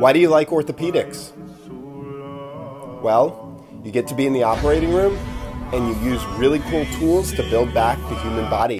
Why do you like orthopedics? Well, you get to be in the operating room and you use really cool tools to build back the human body.